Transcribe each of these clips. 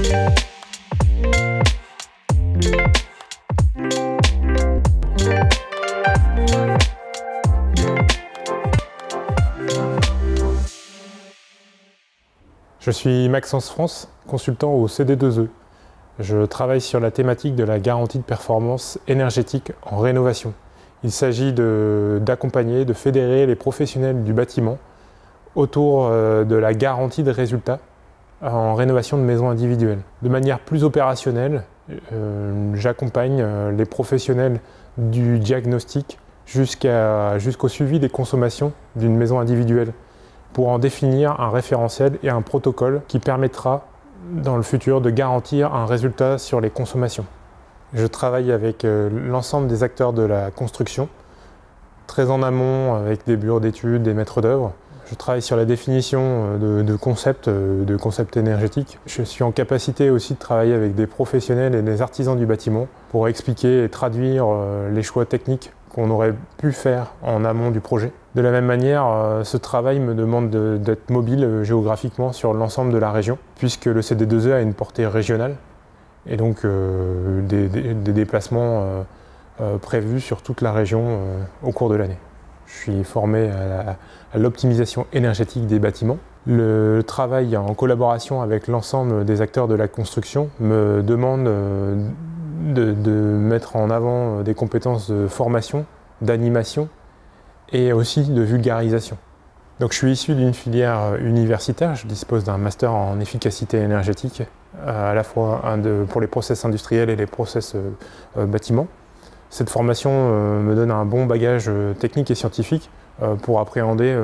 Je suis Maxence France, consultant au CD2E. Je travaille sur la thématique de la garantie de performance énergétique en rénovation. Il s'agit d'accompagner, de, fédérer les professionnels du bâtiment autour euh, de la garantie de résultats en rénovation de maisons individuelles. De manière plus opérationnelle, euh, j'accompagne euh, les professionnels du diagnostic jusqu'au suivi des consommations d'une maison individuelle pour en définir un référentiel et un protocole qui permettra dans le futur de garantir un résultat sur les consommations. Je travaille avec euh, l'ensemble des acteurs de la construction, très en amont avec des bureaux d'études, des maîtres d'œuvre. Je travaille sur la définition euh, de, concepts, euh, de concepts énergétiques. Je suis en capacité aussi de travailler avec des professionnels et des artisans du bâtiment pour expliquer et traduire les choix techniques qu'on aurait pu faire en amont du projet. De la même manière, euh, ce travail me demande d'être mobile euh, géographiquement sur l'ensemble de la région, puisque le CD2E a une portée régionale, et donc euh, des, déplacements prévus sur toute la région au cours de l'année. Je suis formé à l'optimisation énergétique des bâtiments. Le travail en collaboration avec l'ensemble des acteurs de la construction me demande de, mettre en avant des compétences de formation, d'animation et aussi de vulgarisation. Donc je suis issu d'une filière universitaire, je dispose d'un master en efficacité énergétique, euh, à la fois pour les process industriels et les process euh, euh, bâtiments. Cette formation me donne un bon bagage technique et scientifique pour appréhender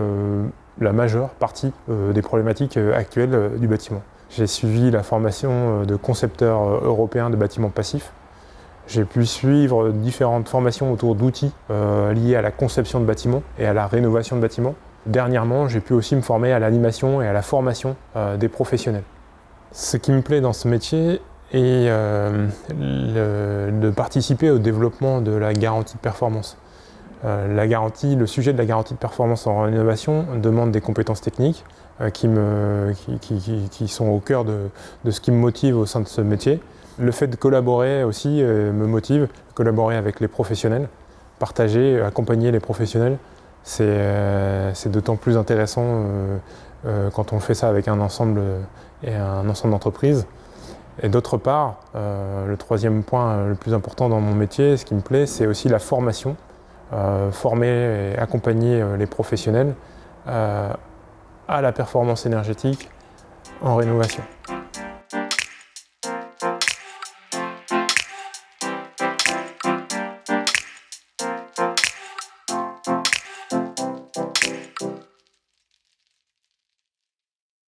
la majeure partie des problématiques actuelles du bâtiment. J'ai suivi la formation de concepteur européen de bâtiments passifs j'ai pu suivre différentes formations autour d'outils euh, liés à la conception de bâtiments et à la rénovation de bâtiments. Dernièrement, j'ai pu aussi me former à l'animation et à la formation euh, des professionnels. Ce qui me plaît dans ce métier est euh, de participer au développement de la garantie de performance. la garantie, le sujet de la garantie de performance en rénovation demande des compétences techniques qui, me, qui, sont au cœur de, de ce qui me motive au sein de ce métier. Le fait de collaborer aussi euh, me motive, collaborer avec les professionnels, partager, accompagner les professionnels, c'est euh, d'autant plus intéressant euh, quand on fait ça avec un ensemble et un ensemble d'entreprises. Et d'autre part, le troisième point le plus important dans mon métier, ce qui me plaît, c'est aussi la formation. former et accompagner les professionnels à la performance énergétique en rénovation.